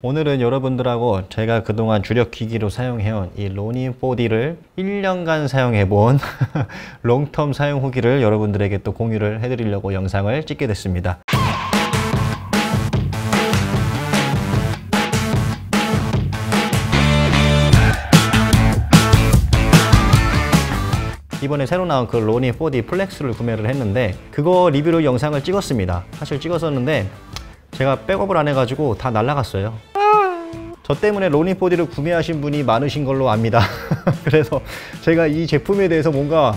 오늘은 여러분들하고 제가 그동안 주력 기기로 사용해온 이 로닌 4D를 1년간 사용해본 long-term 사용 후기를 여러분들에게 또 공유를 해드리려고 영상을 찍게 됐습니다. 이번에 새로 나온 그 로닌 4D 플렉스를 구매를 했는데 그거 리뷰로 영상을 찍었습니다. 사실 찍었었는데 제가 백업을 안 해가지고 다 날라갔어요. 저 때문에 로니 4D를 구매하신 분이 많으신 걸로 압니다. 그래서 제가 이 제품에 대해서 뭔가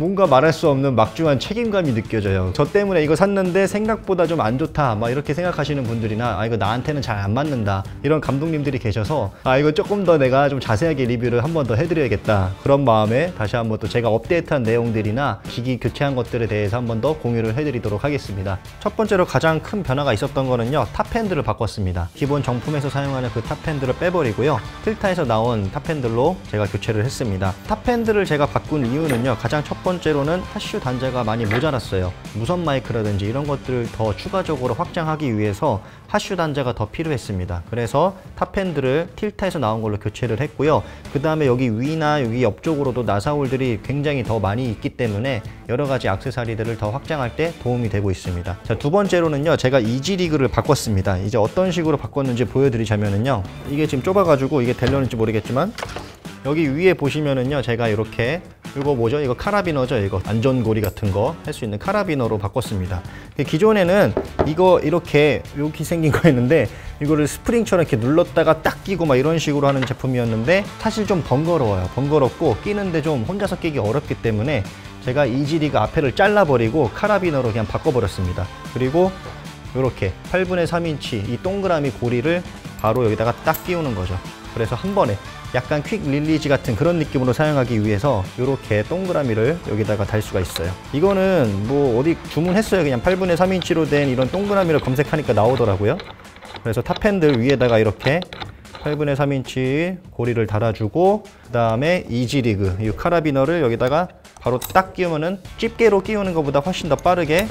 뭔가 말할 수 없는 막중한 책임감이 느껴져요. 저 때문에 이거 샀는데 생각보다 좀 안 좋다. 막 이렇게 생각하시는 분들이나 아 이거 나한테는 잘 안 맞는다. 이런 감독님들이 계셔서 아 이거 조금 더 내가 좀 자세하게 리뷰를 한 번 더 해드려야겠다. 그런 마음에 다시 한번 또 제가 업데이트한 내용들이나 기기 교체한 것들에 대해서 한번 더 공유를 해드리도록 하겠습니다. 첫 번째로 가장 큰 변화가 있었던 거는요. 탑핸들을 바꿨습니다. 기본 정품에서 사용하는 그 탑핸들을 빼버리고요. 필타에서 나온 탑핸들로 제가 교체를 했습니다. 탑핸들을 제가 바꾼 이유는요. 가장 첫 번째 로는 하슈 단자가 많이 모자랐어요. 무선 마이크라든지 이런 것들을 더 추가적으로 확장하기 위해서 하슈 단자가 더 필요했습니다. 그래서 탑핸들을 틸타에서 나온 걸로 교체를 했고요. 그 다음에 여기 위나 여기 옆쪽으로도 나사홀들이 굉장히 더 많이 있기 때문에 여러 가지 악세사리들을 더 확장할 때 도움이 되고 있습니다. 자, 두 번째로는요. 제가 이지리그를 바꿨습니다. 이제 어떤 식으로 바꿨는지 보여드리자면은요. 이게 지금 좁아가지고 이게 될려는지 모르겠지만 여기 위에 보시면은요 제가 이렇게 이거 뭐죠? 이거 카라비너죠? 이거 안전고리 같은 거 할 수 있는 카라비너로 바꿨습니다. 기존에는 이거 이렇게 이렇게 생긴 거였는데 이거를 스프링처럼 이렇게 눌렀다가 딱 끼고 막 이런 식으로 하는 제품이었는데 사실 좀 번거로워요. 번거롭고 끼는데 좀 혼자서 끼기 어렵기 때문에 제가 이지리그 앞에를 잘라버리고 카라비너로 그냥 바꿔버렸습니다. 그리고 이렇게 8분의 3인치 이 동그라미 고리를 바로 여기다가 딱 끼우는 거죠. 그래서 한 번에 약간 quick release 같은 그런 느낌으로 사용하기 위해서 이렇게 동그라미를 여기다가 달 수가 있어요. 이거는 뭐 어디 주문했어요. 그냥 8분의 3인치로 된 이런 동그라미를 검색하니까 나오더라고요. 그래서 top handle 위에다가 이렇게 8분의 3인치 고리를 달아주고 그 다음에 이지리그 이 카라비너를 여기다가 바로 딱 끼우면은 집게로 끼우는 것보다 훨씬 더 빠르게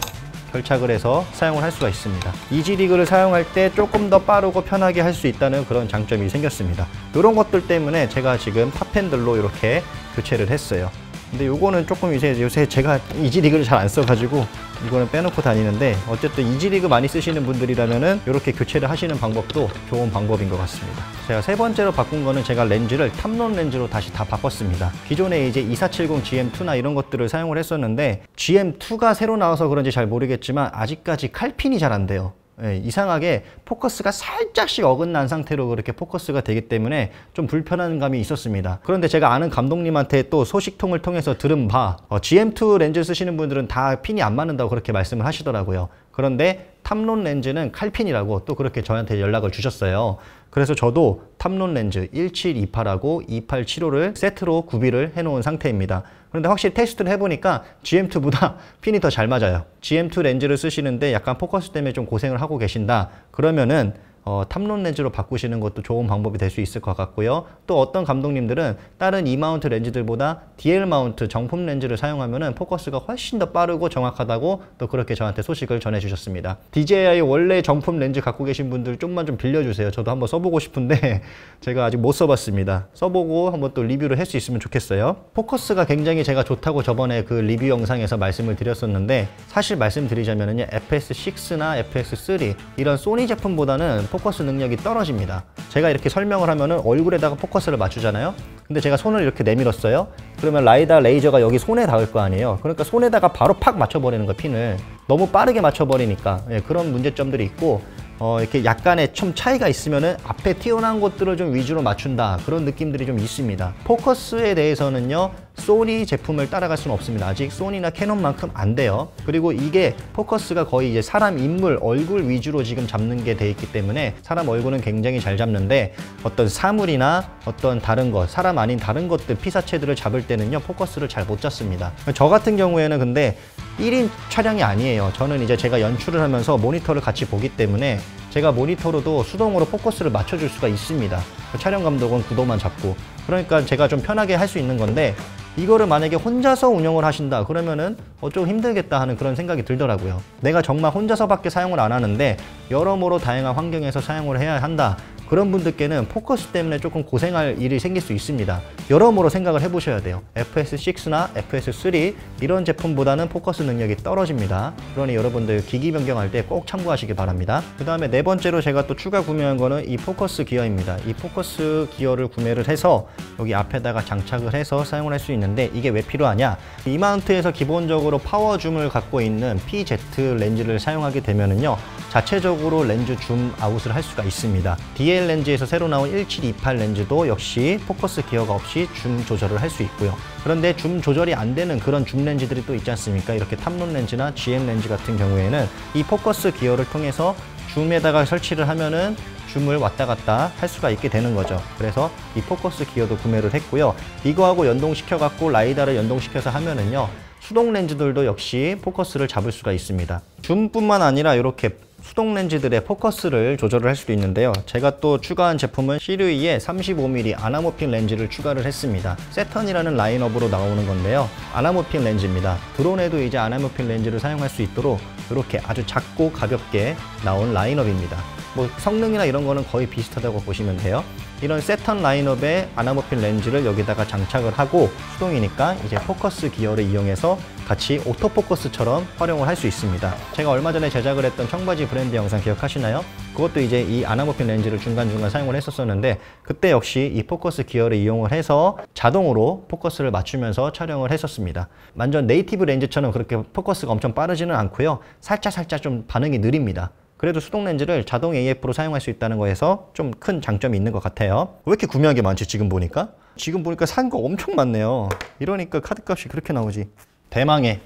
결착을 해서 사용을 할 수가 있습니다. 이지리그를 사용할 때 조금 더 빠르고 편하게 할 수 있다는 그런 장점이 생겼습니다. 이런 것들 때문에 제가 지금 탑핸들로 이렇게 교체를 했어요. 근데 요거는 조금 이제 요새 제가 이지리그를 잘 안 써가지고 이거는 빼놓고 다니는데 어쨌든 이지리그 많이 쓰시는 분들이라면은 이렇게 교체를 하시는 방법도 좋은 방법인 것 같습니다. 제가 세 번째로 바꾼 거는 제가 렌즈를 탑론 렌즈로 다시 다 바꿨습니다. 기존에 이제 2470 GM2나 이런 것들을 사용을 했었는데 GM2가 새로 나와서 그런지 잘 모르겠지만 아직까지 칼핀이 잘 안 돼요. 예, 이상하게 포커스가 살짝씩 어긋난 상태로 그렇게 포커스가 되기 때문에 좀 불편한 감이 있었습니다. 그런데 제가 아는 감독님한테 또 소식통을 통해서 들은 바 어, GM2 렌즈 쓰시는 분들은 다 핀이 안 맞는다고 그렇게 말씀을 하시더라고요. 그런데 탐론 렌즈는 칼핀이라고 또 그렇게 저한테 연락을 주셨어요. 그래서 저도 탐론 렌즈 1728하고 2875를 세트로 구비를 해놓은 상태입니다. 그런데 확실히 테스트를 해보니까 GM2보다 핀이 더 잘 맞아요. GM2 렌즈를 쓰시는데 약간 포커스 때문에 좀 고생을 하고 계신다. 그러면은 어, 탐론 렌즈로 바꾸시는 것도 좋은 방법이 될 수 있을 것 같고요. 또 어떤 감독님들은 다른 E mount 렌즈들보다 DL mount 정품 렌즈를 사용하면 포커스가 훨씬 더 빠르고 정확하다고 또 그렇게 저한테 소식을 전해주셨습니다. DJI 원래 정품 렌즈 갖고 계신 분들 좀만 좀 빌려주세요. 저도 한번 써보고 싶은데 제가 아직 못 써봤습니다. 써보고 한번 또 리뷰를 할 수 있으면 좋겠어요. 포커스가 굉장히 제가 좋다고 저번에 그 리뷰 영상에서 말씀을 드렸었는데 사실 말씀드리자면요. FX6나 FX3 이런 소니 제품보다는 포커스 능력이 떨어집니다. 제가 이렇게 설명을 하면은 얼굴에다가 포커스를 맞추잖아요. 근데 제가 손을 이렇게 내밀었어요. 그러면 라이다 레이저가 여기 손에 닿을 거 아니에요. 그러니까 손에다가 바로 팍 맞춰버리는 거 핀을 너무 빠르게 맞춰버리니까 예, 그런 문제점들이 있고 어, 이렇게 약간의 좀 차이가 있으면은 앞에 튀어나온 것들을 좀 위주로 맞춘다 그런 느낌들이 좀 있습니다 포커스에 대해서는요 소니 제품을 따라갈 수는 없습니다. 아직 소니나 캐논만큼 안 돼요. 그리고 이게 포커스가 거의 이제 사람 인물 얼굴 위주로 지금 잡는 게 돼 있기 때문에 사람 얼굴은 굉장히 잘 잡는데 어떤 사물이나 어떤 다른 것 사람 아닌 다른 것들 피사체들을 잡을 때는요 포커스를 잘 못 잡습니다. 저 같은 경우에는 근데 1인 촬영이 아니에요. 저는 이제 제가 연출을 하면서 모니터를 같이 보기 때문에 제가 모니터로도 수동으로 포커스를 맞춰줄 수가 있습니다. 촬영 감독은 구도만 잡고. 그러니까 제가 좀 편하게 할 수 있는 건데 이거를 만약에 혼자서 운영을 하신다 그러면은 어, 좀 힘들겠다 하는 그런 생각이 들더라고요. 내가 정말 혼자서밖에 사용을 안 하는데 여러모로 다양한 환경에서 사용을 해야 한다 그런 분들께는 포커스 때문에 조금 고생할 일이 생길 수 있습니다. 여러모로 생각을 해보셔야 돼요. FX6나 FX3 이런 제품보다는 포커스 능력이 떨어집니다. 그러니 여러분들 기기 변경할 때 꼭 참고하시기 바랍니다. 그 다음에 네 번째로 제가 또 추가 구매한 거는 이 포커스 기어입니다. 이 포커스 기어를 구매를 해서 여기 앞에다가 장착을 해서 사용을 할 수 있는데 이게 왜 필요하냐? 이 마운트에서 기본적으로 power zoom을 갖고 있는 PZ 렌즈를 사용하게 되면은요 자체적으로 렌즈 줌 아웃을 할 수가 있습니다. DL 렌즈에서 새로 나온 1728 렌즈도 역시 포커스 기어가 없이 줌 조절을 할 수 있고요. 그런데 줌 조절이 안 되는 그런 줌 렌즈들이 또 있지 않습니까? 이렇게 탐론 렌즈나 GM 렌즈 같은 경우에는 이 포커스 기어를 통해서 줌에다가 설치를 하면은 줌을 왔다 갔다 할 수가 있게 되는 거죠. 그래서 이 포커스 기어도 구매를 했고요. 이거하고 연동시켜 갖고 라이다를 연동시켜서 하면은요. 수동 렌즈들도 역시 포커스를 잡을 수가 있습니다. 줌뿐만 아니라 이렇게 수동 렌즈들의 포커스를 조절을 할 수도 있는데요. 제가 또 추가한 제품은 시루이의 35mm anamorphic 렌즈를 추가를 했습니다. Saturn이라는 라인업으로 나오는 건데요. anamorphic 렌즈입니다. 드론에도 이제 anamorphic 렌즈를 사용할 수 있도록 이렇게 아주 작고 가볍게 나온 라인업입니다. 뭐 성능이나 이런 거는 거의 비슷하다고 보시면 돼요. 이런 Saturn 라인업의 anamorphic 렌즈를 여기다가 장착을 하고 수동이니까 이제 포커스 기어를 이용해서 같이 auto focus처럼 활용을 할 수 있습니다. 제가 얼마 전에 제작을 했던 청바지 브랜드 영상 기억하시나요? 그것도 이제 이 anamorphic 렌즈를 중간중간 사용을 했었었는데 그때 역시 이 포커스 기어를 이용을 해서 자동으로 포커스를 맞추면서 촬영을 했었습니다. 완전 native 렌즈처럼 그렇게 포커스가 엄청 빠르지는 않고요. 살짝 살짝 좀 반응이 느립니다. 그래도 수동 렌즈를 자동 AF로 사용할 수 있다는 거에서 좀 큰 장점이 있는 것 같아요. 왜 이렇게 구매한 게 많지 지금 보니까? 지금 보니까 산 거 엄청 많네요. 이러니까 카드값이 그렇게 나오지. 대망의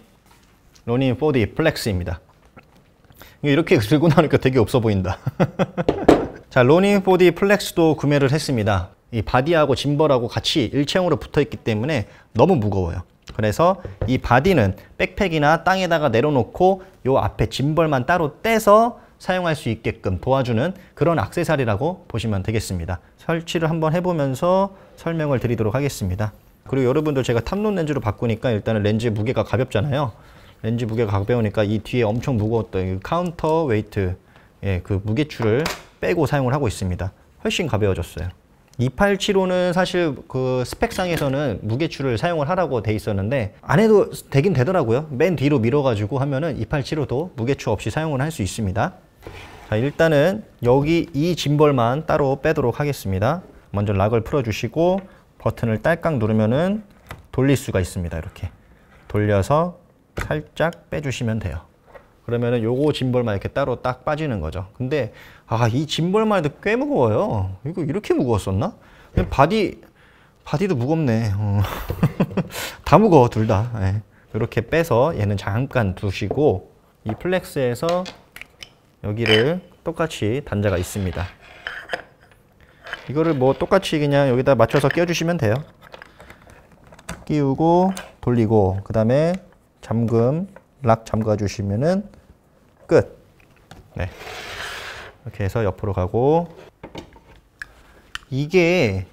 로닌 4D 플렉스입니다. 이렇게 들고 나니까 되게 없어 보인다. 자, 로닌 4D 플렉스도 구매를 했습니다. 이 바디하고 짐벌하고 같이 일체형으로 붙어 있기 때문에 너무 무거워요. 그래서 이 바디는 백팩이나 땅에다가 내려놓고 요 앞에 짐벌만 따로 떼서 사용할 수 있게끔 도와주는 그런 악세사리라고 보시면 되겠습니다. 설치를 한번 해보면서 설명을 드리도록 하겠습니다. 그리고 여러분들 제가 탐론 렌즈로 바꾸니까 일단은 렌즈 무게가 가볍잖아요. 렌즈 무게가 가벼우니까 이 뒤에 엄청 무거웠던 counter weight 예, 그 무게추를 빼고 사용을 하고 있습니다. 훨씬 가벼워졌어요. 2875는 사실 그 스펙상에서는 무게추를 사용을 하라고 돼 있었는데 안 해도 되긴 되더라고요. 맨 뒤로 밀어가지고 하면은 2875도 무게추 없이 사용을 할 수 있습니다. 자, 일단은 여기 이 짐벌만 따로 빼도록 하겠습니다. 먼저 lock을 풀어주시고 버튼을 딸깍 누르면은 돌릴 수가 있습니다. 이렇게 돌려서 살짝 빼주시면 돼요. 그러면은 요거 짐벌만 이렇게 따로 딱 빠지는 거죠. 근데 아 이 짐벌만 해도 꽤 무거워요. 이거 이렇게 무거웠었나? 바디 바디도 무겁네. 어. 다 무거워 둘 다. 네. 이렇게 빼서 얘는 잠깐 두시고 이 플렉스에서 여기를 똑같이 단자가 있습니다. 이거를 뭐 똑같이 그냥 여기다 맞춰서 끼워주시면 돼요. 끼우고 돌리고 그 다음에 잠금 락 잠가 주시면은 끝. 네. 이렇게 해서 옆으로 가고 이게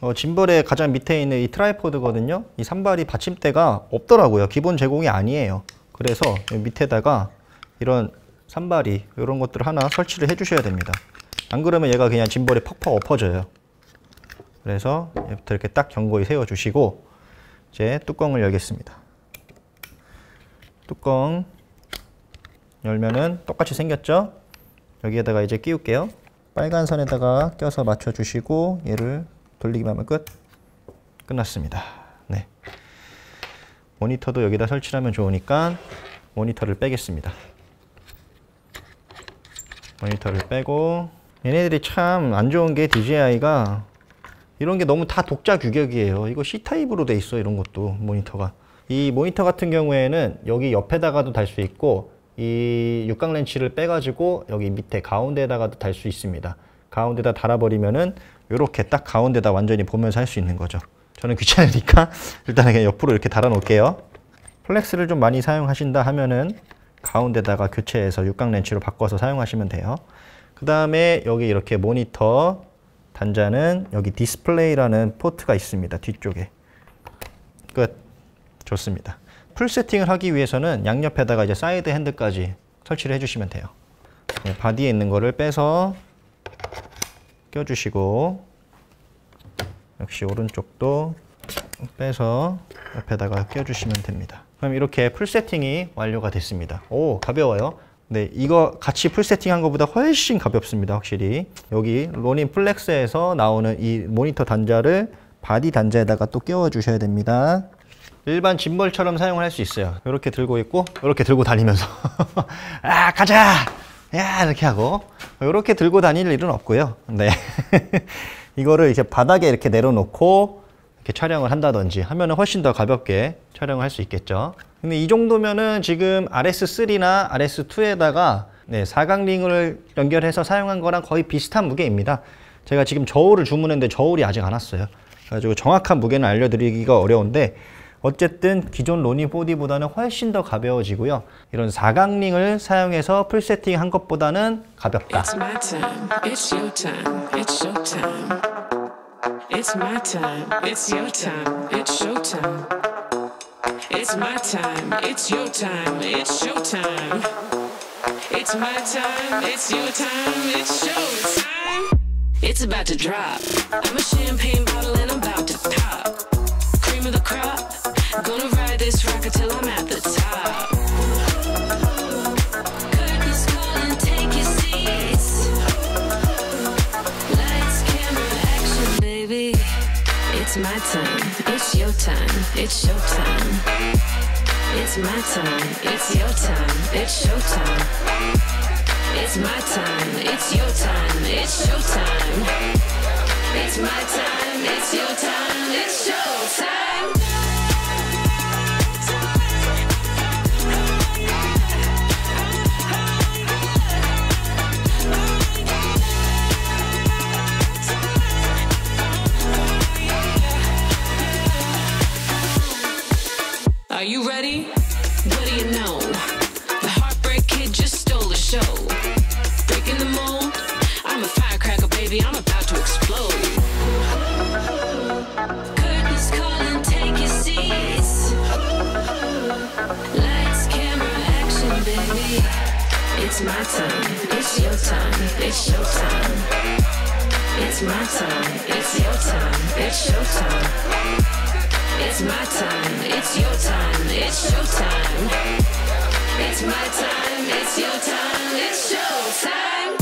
어, 짐벌의 가장 밑에 있는 이 트라이포드거든요. 이 산발이 받침대가 없더라고요. 기본 제공이 아니에요. 그래서 밑에다가 이런 산발이 이런 것들을 하나 설치를 해주셔야 됩니다. 안 그러면 얘가 그냥 짐벌이 퍽퍽 엎어져요. 그래서 얘부터 이렇게 딱 견고히 세워주시고 이제 뚜껑을 열겠습니다. 뚜껑 열면은 똑같이 생겼죠? 여기에다가 이제 끼울게요. 빨간 선에다가 껴서 맞춰주시고 얘를 돌리기만 하면 끝. 끝났습니다. 네. 모니터도 여기다 설치하면 좋으니까 모니터를 빼겠습니다. 모니터를 빼고 얘네들이 참 안 좋은 게 DJI가 이런 게 너무 다 독자 규격이에요. 이거 C타입으로 돼 있어 이런 것도 모니터가. 이 모니터 같은 경우에는 여기 옆에다가도 달 수 있고 이 육각 렌치를 빼가지고 여기 밑에 가운데에다가도 달 수 있습니다. 가운데다 달아버리면은 이렇게 딱 가운데다 완전히 보면서 할 수 있는 거죠. 저는 귀찮으니까 일단 그냥 옆으로 이렇게 달아 놓을게요. 플렉스를 좀 많이 사용하신다 하면은 가운데다가 교체해서 육각 렌치로 바꿔서 사용하시면 돼요. 그 다음에 여기 이렇게 모니터 단자는 여기 디스플레이라는 포트가 있습니다. 뒤쪽에. 끝. 좋습니다. full 세팅을 하기 위해서는 양옆에다가 이제 side hand까지 설치를 해주시면 돼요. 네, 바디에 있는 거를 빼서 껴주시고 역시 오른쪽도 빼서 옆에다가 껴주시면 됩니다. 그럼 이렇게 full 세팅이 완료가 됐습니다. 오 가벼워요. 네, 이거 같이 full 세팅한 것보다 훨씬 가볍습니다. 확실히 여기 로닌 플렉스에서 나오는 이 모니터 단자를 바디 단자에다가 또 끼워 주셔야 됩니다. 일반 짐벌처럼 사용을 할 수 있어요. 이렇게 들고 있고 이렇게 들고 다니면서 아 가자 야 이렇게 하고 이렇게 들고 다닐 일은 없고요. 네 이거를 이제 바닥에 이렇게 내려놓고 이렇게 촬영을 한다든지 하면 은 훨씬 더 가볍게 촬영을 할 수 있겠죠. 근데 이 정도면은 지금 RS3나 RS2에다가 네, 사각링을 연결해서 사용한 거랑 거의 비슷한 무게입니다. 제가 지금 저울을 주문했는데 저울이 아직 안 왔어요. 그래가지고 정확한 무게는 알려드리기가 어려운데 어쨌든 기존 로니 4D보다는 훨씬 더 가벼워지고요. 이런 사각링을 사용해서 풀 세팅한 것보다는 가볍다. It's my time, it's your time, it's showtime. It's my time, it's your time, it's showtime. It's my time, it's your time, it's showtime. It's about to drop. I'm a champagne bottle and I'm about to pop. Cream of the crop. Gonna ride this rocket till I'm at It's my time, it's your time, it's my time, it's your time, it's showtime. It's my time, it's your time, it's showtime. It's my time, it's your time, it's showtime. Are It's my time. It's your time. It's showtime. It's my time, it's your time, it's showtime. It's my time, it's your time, it's showtime.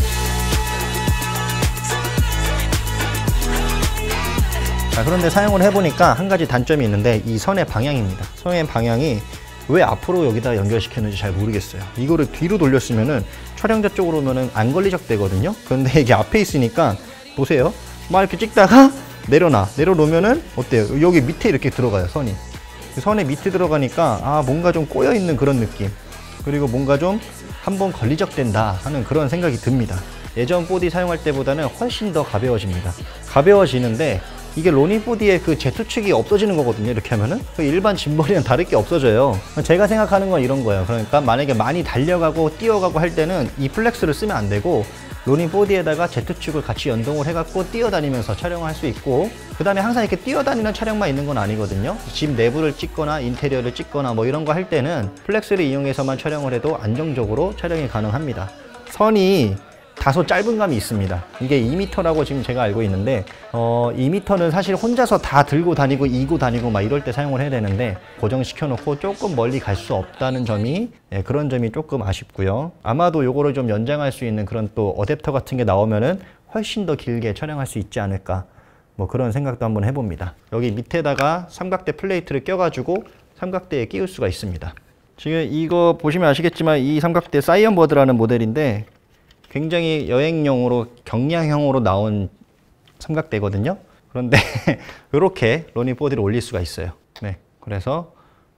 자, 그런데 사용을 해보니까 한 가지 단점이 있는데 이 선의 방향입니다. 선의 방향이 왜 앞으로 여기다 연결시켰는지 잘 모르겠어요. 이거를 뒤로 돌렸으면은 촬영자 쪽으로 오면은 안 걸리적 되거든요. 그런데 이게 앞에 있으니까 보세요. 막 이렇게 찍다가 내려놔. 내려놓으면은 어때요? 여기 밑에 이렇게 들어가요, 선이. 선에 밑에 들어가니까 아, 뭔가 좀 꼬여 있는 그런 느낌. 그리고 뭔가 좀 한번 걸리적 된다 하는 그런 생각이 듭니다. 예전 보디 사용할 때보다는 훨씬 더 가벼워집니다. 가벼워지는데 이게 로니 보디의 그 제투축이 없어지는 거거든요. 이렇게 하면은 그 일반 짐벌이랑 다를 게 없어져요. 제가 생각하는 건 이런 거예요. 그러니까 만약에 많이 달려가고 뛰어가고 할 때는 이 플렉스를 쓰면 안 되고 로닌 보디에다가 Z축을 같이 연동을 해갖고 뛰어다니면서 촬영을 할 수 있고 그 다음에 항상 이렇게 뛰어다니는 촬영만 있는 건 아니거든요. 집 내부를 찍거나 인테리어를 찍거나 뭐 이런 거 할 때는 플렉스를 이용해서만 촬영을 해도 안정적으로 촬영이 가능합니다. 선이 다소 짧은 감이 있습니다. 이게 2m라고 지금 제가 알고 있는데 어 2m는 사실 혼자서 다 들고 다니고 이고 다니고 막 이럴 때 사용을 해야 되는데 고정시켜 놓고 조금 멀리 갈 수 없다는 점이 예, 그런 점이 조금 아쉽고요. 아마도 요거를 좀 연장할 수 있는 그런 또 어댑터 같은 게 나오면은 훨씬 더 길게 촬영할 수 있지 않을까. 뭐 그런 생각도 한번 해봅니다. 여기 밑에다가 삼각대 플레이트를 껴가지고 삼각대에 끼울 수가 있습니다. 지금 이거 보시면 아시겠지만 이 삼각대 사이언버드라는 모델인데 굉장히 여행용으로 경량형으로 나온 삼각대거든요. 그런데 이렇게 로닌 보디를 올릴 수가 있어요. 네, 그래서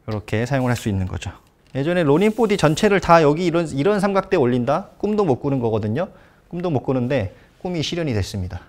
이렇게 사용을 할 수 있는 거죠. 예전에 로닌 보디 전체를 다 여기 이런 이런 삼각대 올린다? 꿈도 못 꾸는 거거든요. 꿈도 못 꾸는데 꿈이 실현이 됐습니다.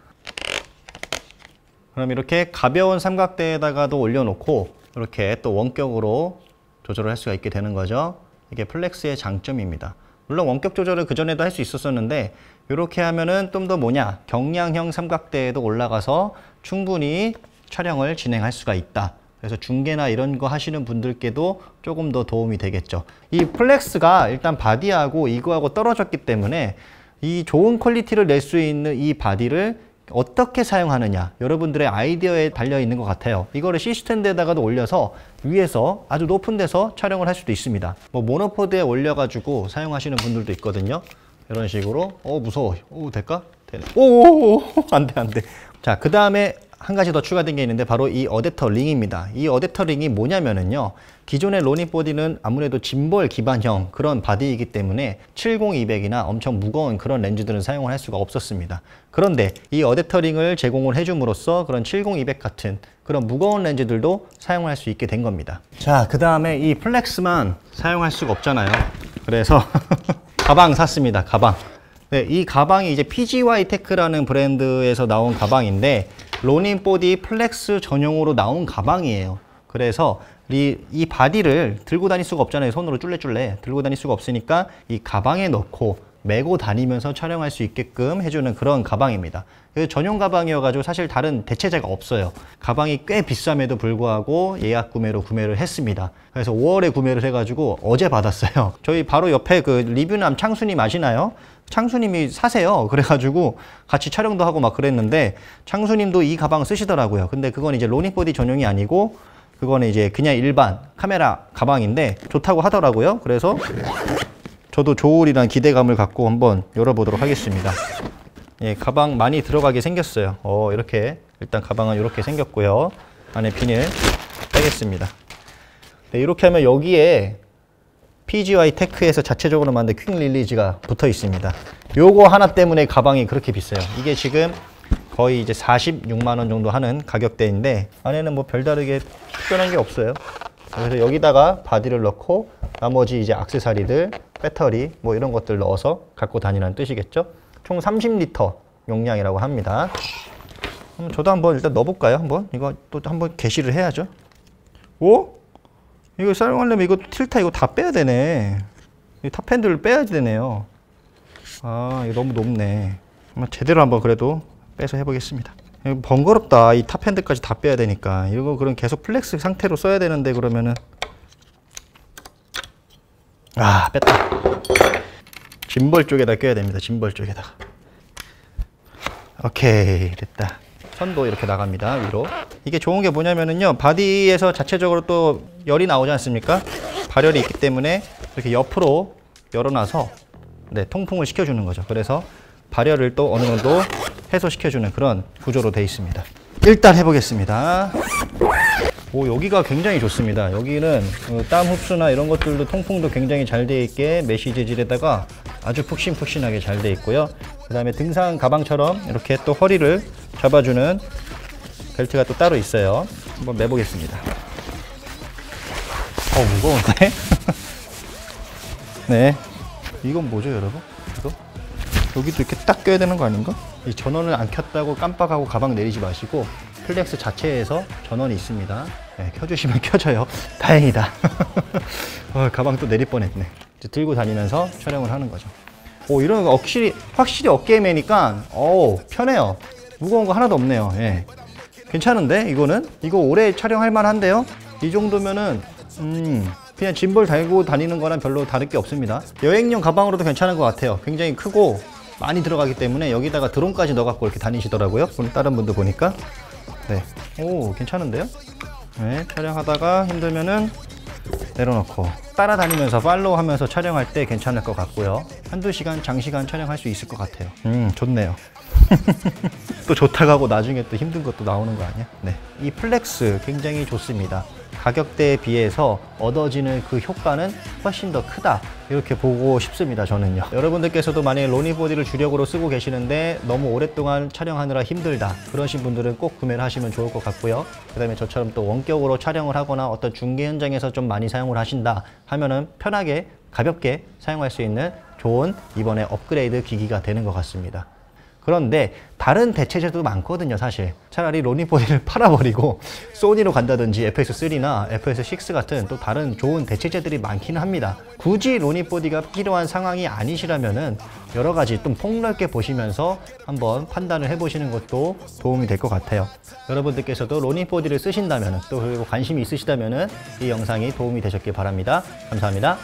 그럼 이렇게 가벼운 삼각대에다가도 올려놓고 이렇게 또 원격으로 조절을 할 수가 있게 되는 거죠. 이게 Flex의 장점입니다. 물론 원격 조절을 그전에도 할 수 있었었는데 이렇게 하면은 좀 더 뭐냐 경량형 삼각대에도 올라가서 충분히 촬영을 진행할 수가 있다. 그래서 중계나 이런 거 하시는 분들께도 조금 더 도움이 되겠죠. 이 Flex가 일단 바디하고 이거하고 떨어졌기 때문에 이 좋은 퀄리티를 낼 수 있는 이 바디를 어떻게 사용하느냐. 여러분들의 아이디어에 달려 있는 것 같아요. 이거를 C스탠드에다가도 올려서 위에서 아주 높은 데서 촬영을 할 수도 있습니다. 뭐 monopod에 올려가지고 사용하시는 분들도 있거든요. 이런 식으로. 어 무서워. 오 될까? 되네 오오오. 안돼 안돼. 자 그 다음에 한 가지 더 추가된 게 있는데 바로 이 어댑터 링입니다. 이 어댑터 링이 뭐냐면은요. 기존의 Ronin 4D는 아무래도 짐벌 기반형 그런 바디이기 때문에 70-200이나 엄청 무거운 그런 렌즈들은 사용을 할 수가 없었습니다. 그런데 이 어댑터 링을 제공을 해줌으로써 그런 70-200 같은 그런 무거운 렌즈들도 사용할 수 있게 된 겁니다. 자, 그 다음에 이 Flex만 사용할 수가 없잖아요. 그래서 가방 샀습니다. 가방. 네, 이 가방이 이제 PGYTECH라는 브랜드에서 나온 가방인데 Ronin 4D Flex 전용으로 나온 가방이에요. 그래서 이, 이 바디를 들고 다닐 수가 없잖아요. 손으로 쫄래쫄래 들고 다닐 수가 없으니까 이 가방에 넣고 메고 다니면서 촬영할 수 있게끔 해주는 그런 가방입니다. 그 전용 가방이어가지고 사실 다른 대체제가 없어요. 가방이 꽤 비쌈에도 불구하고 예약 구매로 구매를 했습니다. 그래서 5월에 구매를 해가지고 어제 받았어요. 저희 바로 옆에 그 리뷰남 창수님 아시나요? 창수님이 사세요. 그래가지고 같이 촬영도 하고 막 그랬는데 창수님도 이 가방 쓰시더라고요. 근데 그건 이제 로닉보디 전용이 아니고 그거는 이제 그냥 일반 카메라 가방인데 좋다고 하더라고요. 그래서 저도 좋으리란 기대감을 갖고 한번 열어보도록 하겠습니다. 예, 가방 많이 들어가게 생겼어요. 어, 이렇게 일단 가방은 이렇게 생겼고요. 안에 비닐 빼겠습니다. 네, 이렇게 하면 여기에 PGYTECH에서 자체적으로 만든 quick release가 붙어 있습니다. 요거 하나 때문에 가방이 그렇게 비싸요. 이게 지금 거의 이제 46만 원 정도 하는 가격대인데 안에는 뭐 별다르게 특별한 게 없어요. 그래서 여기다가 바디를 넣고 나머지 이제 악세사리들, 배터리 뭐 이런 것들 넣어서 갖고 다니라는 뜻이겠죠. 총 30리터 용량이라고 합니다. 저도 한번 일단 넣어볼까요? 한번 이거 또 한번 개시를 해야죠. 오? 이거 사용하려면 이거 Tilta 이거 다 빼야 되네. 이 top handle을 빼야지 되네요. 아, 이거 너무 높네. 한번 제대로 한번 그래도 빼서 해보겠습니다. 번거롭다. 이 top handle까지 다 빼야 되니까. 이거 그럼 계속 Flex 상태로 써야 되는데 그러면은 아, 뺐다. 짐벌 쪽에다 껴야 됩니다. 짐벌 쪽에다가. 오케이, 됐다. 선도 이렇게 나갑니다 위로 이게 좋은 게 뭐냐면은요 바디에서 자체적으로 또 열이 나오지 않습니까 발열이 있기 때문에 이렇게 옆으로 열어놔서 네 통풍을 시켜주는 거죠 그래서 발열을 또 어느 정도 해소시켜주는 그런 구조로 되어 있습니다 일단 해보겠습니다 오 여기가 굉장히 좋습니다 여기는 어, 땀 흡수나 이런 것들도 통풍도 굉장히 잘 되어 있게 mesh 재질에다가 아주 푹신푹신하게 잘 되어 있고요 그 다음에 등산 가방처럼 이렇게 또 허리를 잡아주는 벨트가 또 따로 있어요. 한번 매보겠습니다. 어, 무거운데? 네. 이건 뭐죠, 여러분? 이거? 여기도 이렇게 딱 껴야 되는 거 아닌가? 이 전원을 안 켰다고 깜빡하고 가방 내리지 마시고 Flex 자체에서 전원이 있습니다. 네, 켜주시면 켜져요. 다행이다. 어, 가방 또 내릴 뻔했네. 들고 다니면서 촬영을 하는 거죠. 오, 이런 거 확실히, 확실히 어깨에 매니까, 오, 편해요. 무거운 거 하나도 없네요. 예. 괜찮은데 이거는 이거 오래 촬영할 만한데요. 이 정도면은 음 그냥 짐벌 달고 다니는 거랑 별로 다를 게 없습니다. 여행용 가방으로도 괜찮은 것 같아요. 굉장히 크고 많이 들어가기 때문에 여기다가 드론까지 넣어갖고 이렇게 다니시더라고요. 다른 분들 보니까 네, 오 괜찮은데요? 네, 촬영하다가 힘들면은 내려놓고 따라다니면서 follow 하면서 촬영할 때 괜찮을 것 같고요. 한두 시간 장시간 촬영할 수 있을 것 같아요. 음 좋네요. 또 좋다고 하고 나중에 또 힘든 것도 나오는 거 아니야? 네. 이 Flex 굉장히 좋습니다. 가격대에 비해서 얻어지는 그 효과는 훨씬 더 크다. 이렇게 보고 싶습니다, 저는요. 여러분들께서도 만약에 Ronin 4D를 주력으로 쓰고 계시는데 너무 오랫동안 촬영하느라 힘들다. 그러신 분들은 꼭 구매를 하시면 좋을 것 같고요. 그 다음에 저처럼 또 원격으로 촬영을 하거나 어떤 중계 현장에서 좀 많이 사용을 하신다 하면은 편하게 가볍게 사용할 수 있는 좋은 이번에 업그레이드 기기가 되는 것 같습니다. 그런데 다른 대체제도 많거든요, 사실. 차라리 로니보디를 팔아버리고 소니로 간다든지 FX3나 FX6 같은 또 다른 좋은 대체제들이 많기는 합니다. 굳이 로니보디가 필요한 상황이 아니시라면은 여러 가지 좀 폭넓게 보시면서 한번 판단을 해보시는 것도 도움이 될 것 같아요. 여러분들께서도 로니보디를 쓰신다면 또 그리고 관심이 있으시다면은 이 영상이 도움이 되셨길 바랍니다. 감사합니다.